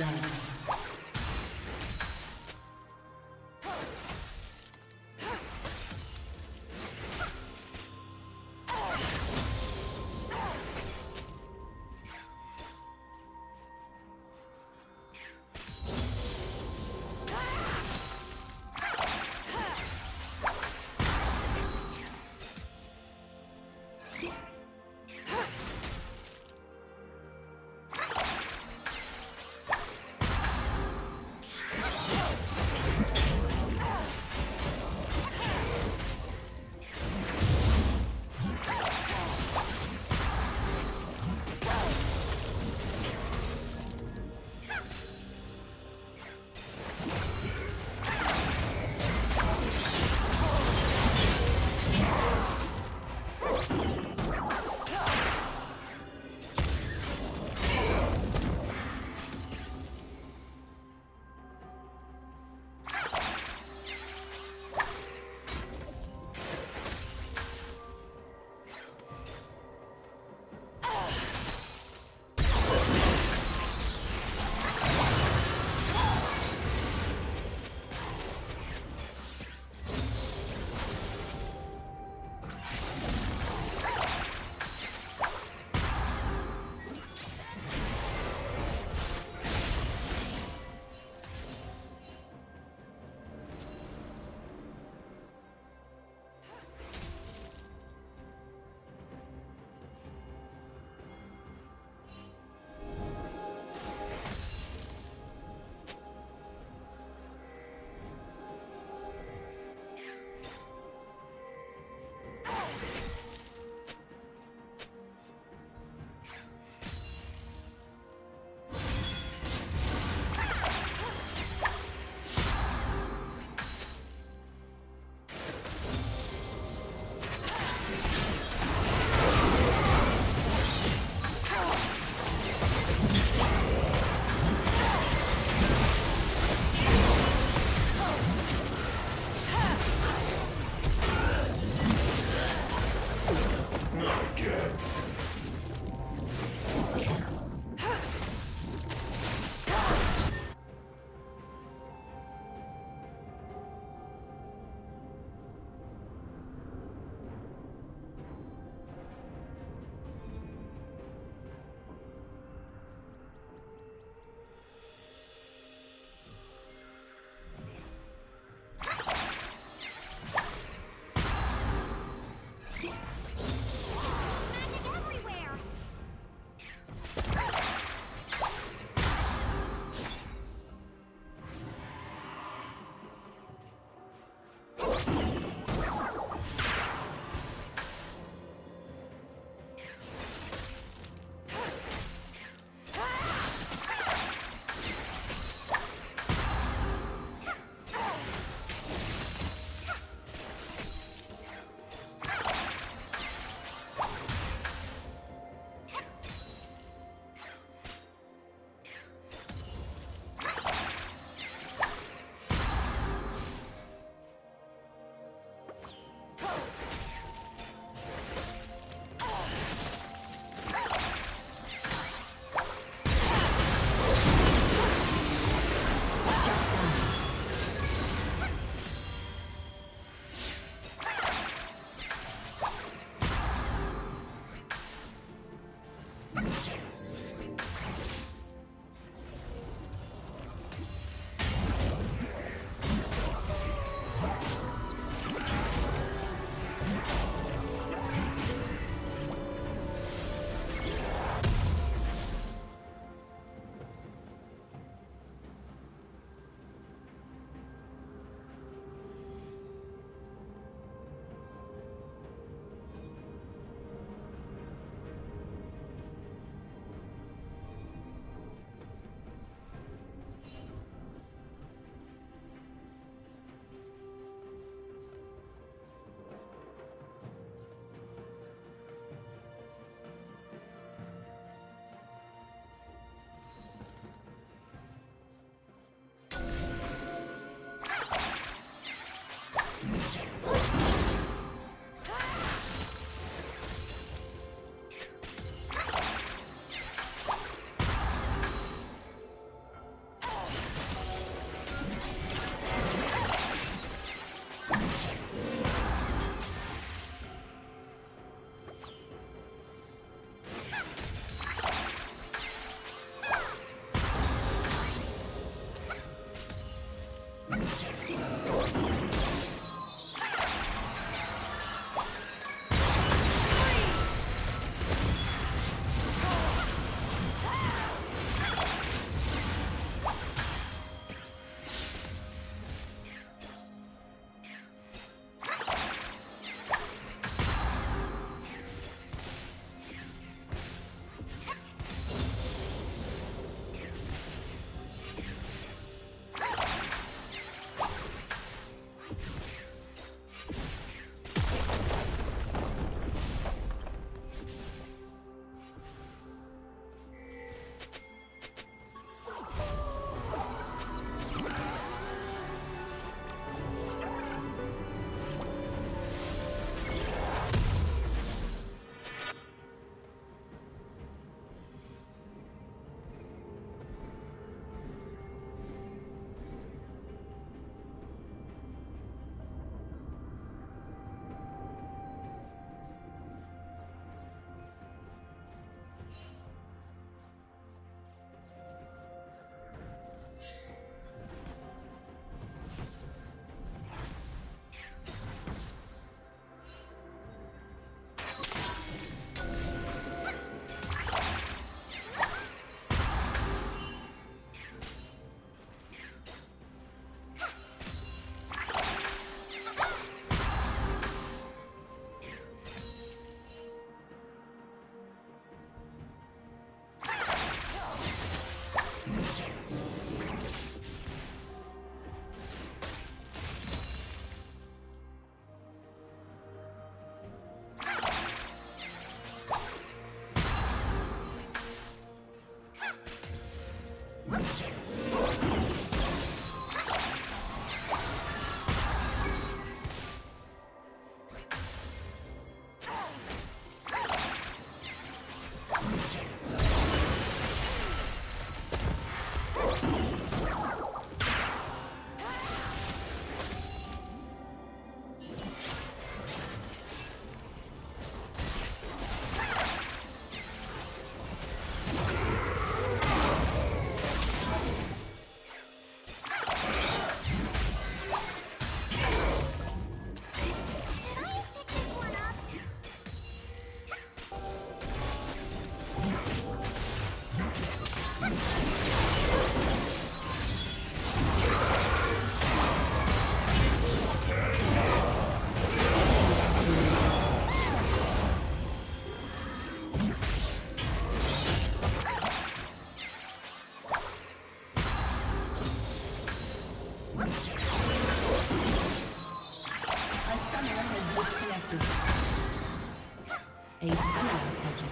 blood.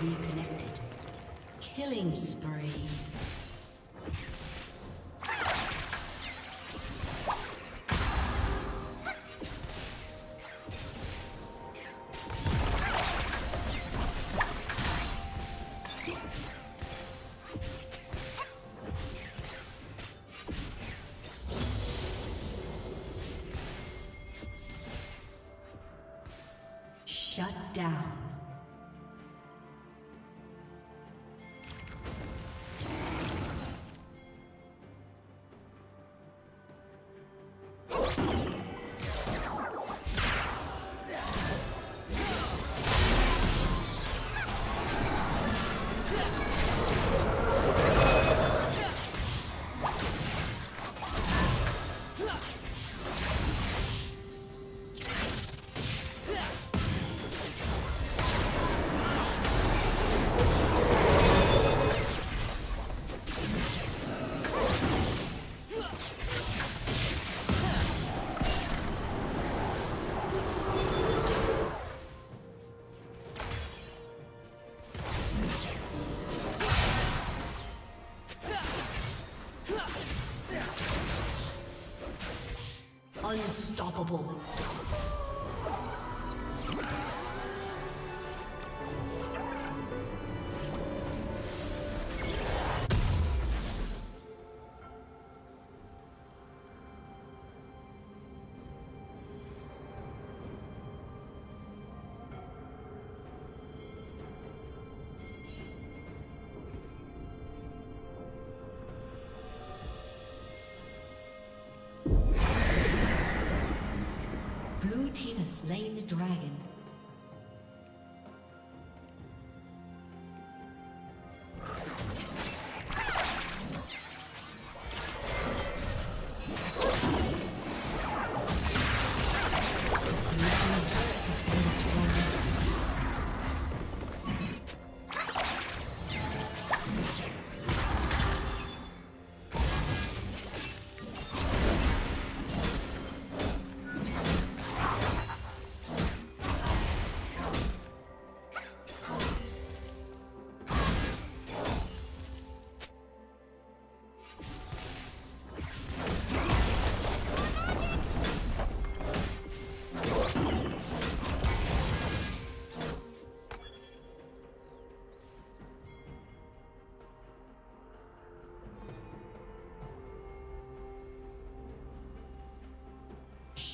Reconnected. Killing spree. Shut down. Unstoppable. Slain the dragon.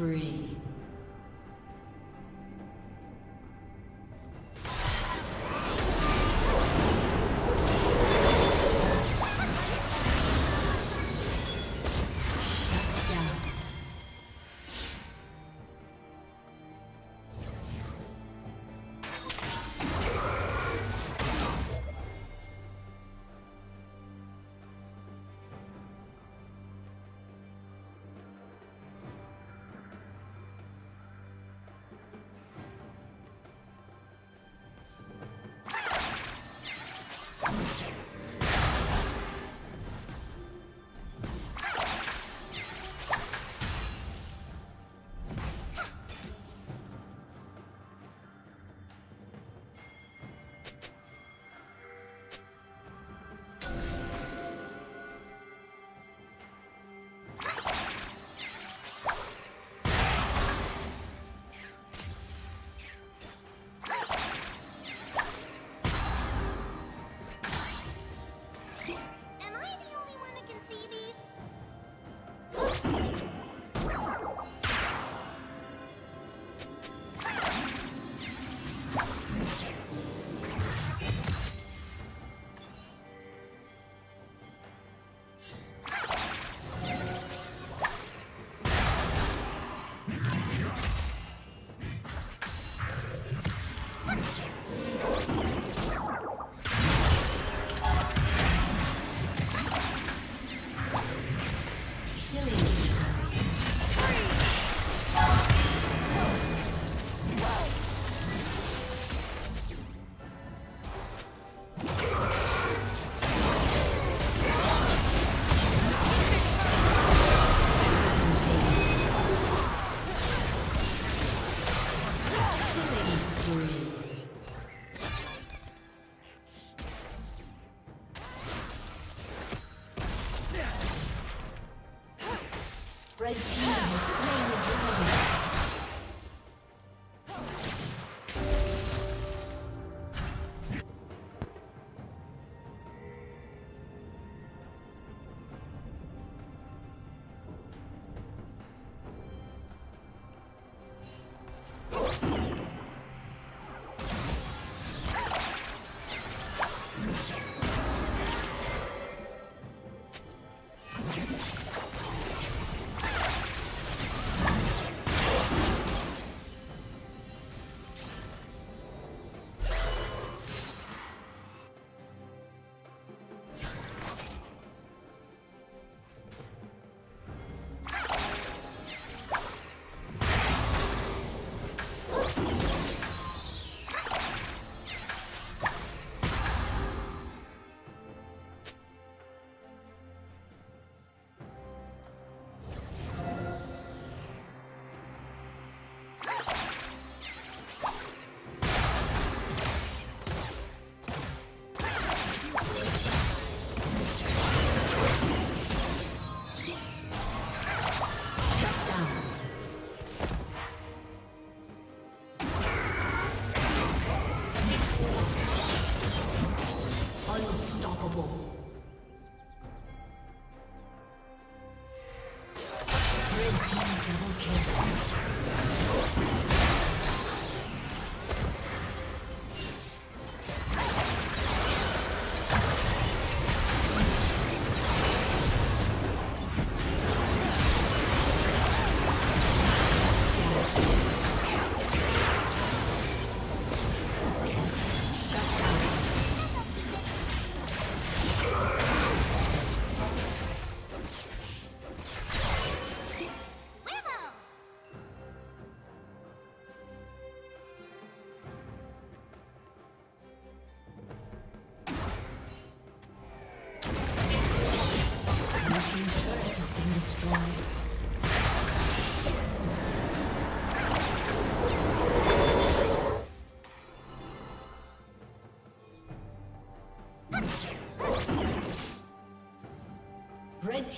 Killing